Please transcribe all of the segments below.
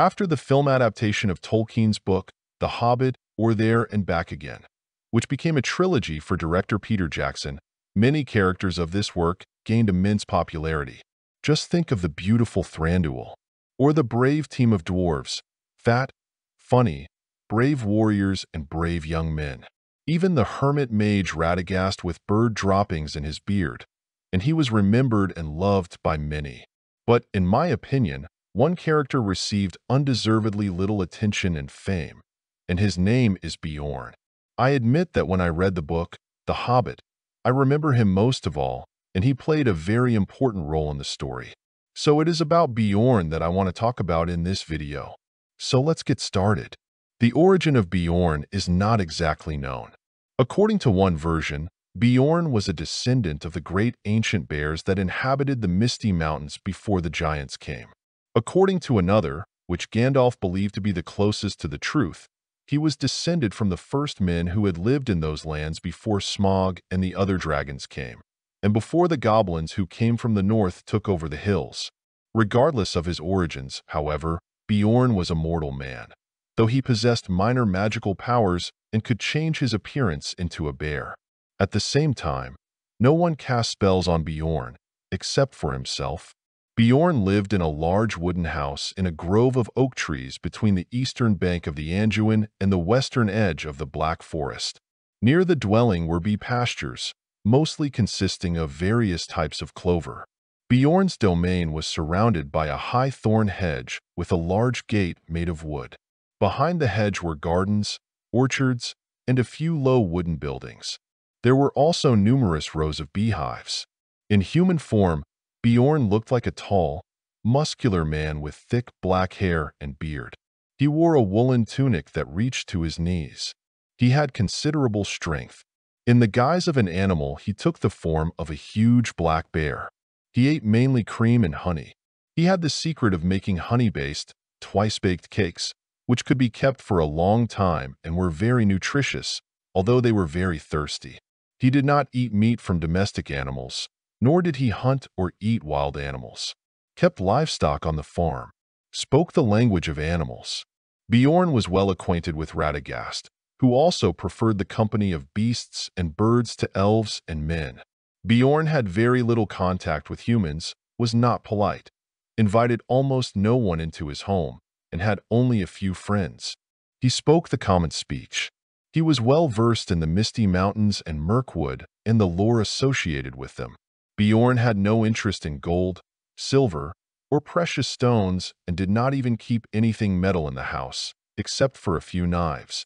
After the film adaptation of Tolkien's book, The Hobbit, or There and Back Again, which became a trilogy for director Peter Jackson, many characters of this work gained immense popularity. Just think of the beautiful Thranduil, or the brave team of dwarves, fat, funny, brave warriors, and brave young men. Even the hermit mage Radagast with bird droppings in his beard, and he was remembered and loved by many. But, in my opinion, one character received undeservedly little attention and fame, and his name is Beorn. I admit that when I read the book, The Hobbit, I remember him most of all, and he played a very important role in the story. So it is about Beorn that I want to talk about in this video. So let's get started. The origin of Beorn is not exactly known. According to one version, Beorn was a descendant of the great ancient bears that inhabited the Misty Mountains before the giants came. According to another, which Gandalf believed to be the closest to the truth, he was descended from the first men who had lived in those lands before Smaug and the other dragons came, and before the goblins who came from the north took over the hills. Regardless of his origins, however, Beorn was a mortal man, though he possessed minor magical powers and could change his appearance into a bear. At the same time, no one cast spells on Beorn, except for himself. Beorn lived in a large wooden house in a grove of oak trees between the eastern bank of the Anduin and the western edge of the Black Forest. Near the dwelling were bee pastures, mostly consisting of various types of clover. Beorn's domain was surrounded by a high thorn hedge with a large gate made of wood. Behind the hedge were gardens, orchards, and a few low wooden buildings. There were also numerous rows of beehives. In human form, Beorn looked like a tall, muscular man with thick black hair and beard. He wore a woolen tunic that reached to his knees. He had considerable strength. In the guise of an animal, he took the form of a huge black bear. He ate mainly cream and honey. He had the secret of making honey-based, twice-baked cakes, which could be kept for a long time and were very nutritious, although they were very thirsty. He did not eat meat from domestic animals, nor did he hunt or eat wild animals, kept livestock on the farm, spoke the language of animals. Beorn was well acquainted with Radagast, who also preferred the company of beasts and birds to elves and men. Beorn had very little contact with humans, was not polite, invited almost no one into his home, and had only a few friends. He spoke the common speech. He was well versed in the Misty Mountains and Mirkwood and the lore associated with them. Beorn had no interest in gold, silver, or precious stones and did not even keep anything metal in the house, except for a few knives.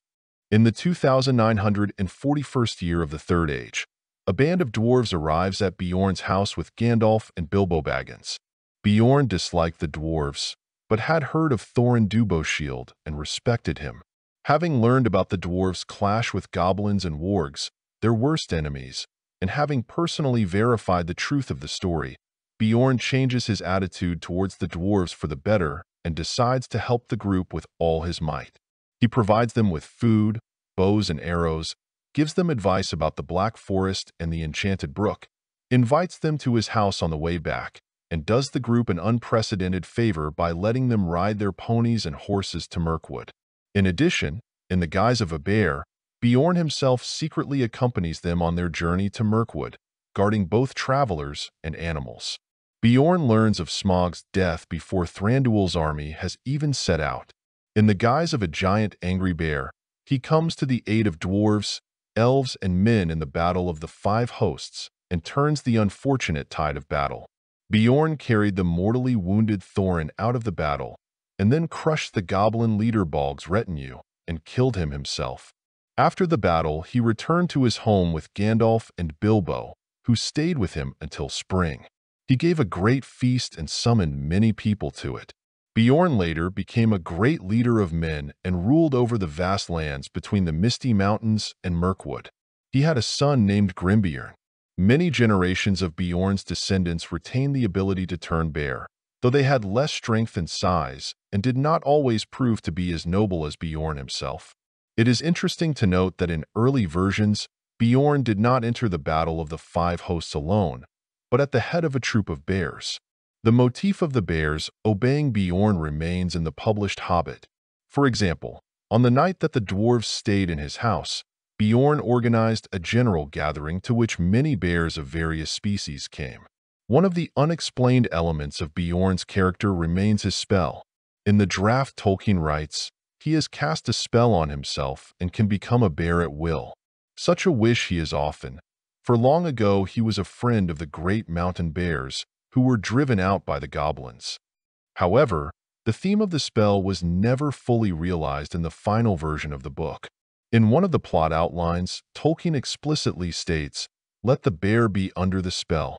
In the 2941st year of the Third Age, a band of dwarves arrives at Beorn's house with Gandalf and Bilbo Baggins. Beorn disliked the dwarves, but had heard of Thorin Duboshield and respected him. Having learned about the dwarves' clash with goblins and wargs, their worst enemies, and having personally verified the truth of the story, Beorn changes his attitude towards the dwarves for the better and decides to help the group with all his might. He provides them with food, bows and arrows, gives them advice about the Black Forest and the Enchanted Brook, invites them to his house on the way back, and does the group an unprecedented favor by letting them ride their ponies and horses to Mirkwood. In addition, in the guise of a bear, Beorn himself secretly accompanies them on their journey to Mirkwood, guarding both travelers and animals. Beorn learns of Smaug's death before Thranduil's army has even set out. In the guise of a giant angry bear, he comes to the aid of dwarves, elves, and men in the battle of the five hosts and turns the unfortunate tide of battle. Beorn carried the mortally wounded Thorin out of the battle and then crushed the goblin leader Balg's retinue and killed him himself. After the battle, he returned to his home with Gandalf and Bilbo, who stayed with him until spring. He gave a great feast and summoned many people to it. Beorn later became a great leader of men and ruled over the vast lands between the Misty Mountains and Mirkwood. He had a son named Grimbeorn. Many generations of Beorn's descendants retained the ability to turn bear, though they had less strength and size and did not always prove to be as noble as Beorn himself. It is interesting to note that in early versions, Beorn did not enter the Battle of the Five Hosts alone, but at the head of a troop of bears. The motif of the bears obeying Bjorn remains in the published Hobbit. For example, on the night that the dwarves stayed in his house, Bjorn organized a general gathering to which many bears of various species came. One of the unexplained elements of Bjorn's character remains his spell. In the draft Tolkien writes, he has cast a spell on himself and can become a bear at will. Such a wish he is often, for long ago he was a friend of the great mountain bears who were driven out by the goblins. However, the theme of the spell was never fully realized in the final version of the book. In one of the plot outlines, Tolkien explicitly states, let the bear be under the spell.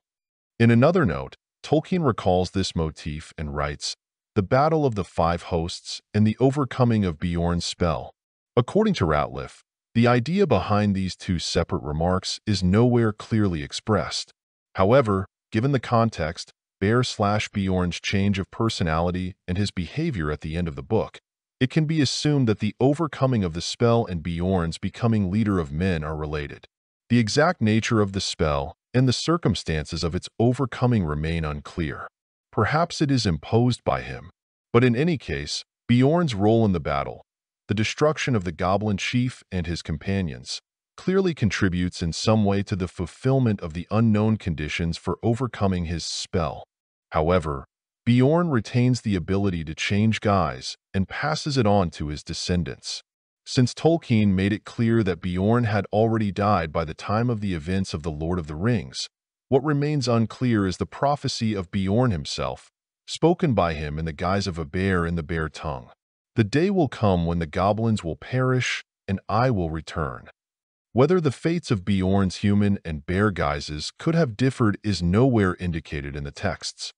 In another note, Tolkien recalls this motif and writes, the Battle of the Five Hosts, and the overcoming of Bjorn's spell. According to Rateliff, the idea behind these two separate remarks is nowhere clearly expressed. However, given the context, Bear slash Bjorn's change of personality and his behavior at the end of the book, it can be assumed that the overcoming of the spell and Bjorn's becoming leader of men are related. The exact nature of the spell and the circumstances of its overcoming remain unclear. Perhaps it is imposed by him. But in any case, Bjorn's role in the battle, the destruction of the Goblin Chief and his companions, clearly contributes in some way to the fulfillment of the unknown conditions for overcoming his spell. However, Bjorn retains the ability to change guise and passes it on to his descendants. Since Tolkien made it clear that Bjorn had already died by the time of the events of The Lord of the Rings, what remains unclear is the prophecy of Bjorn himself, spoken by him in the guise of a bear in the bear tongue. The day will come when the goblins will perish and I will return. Whether the fates of Bjorn's human and bear guises could have differed is nowhere indicated in the texts.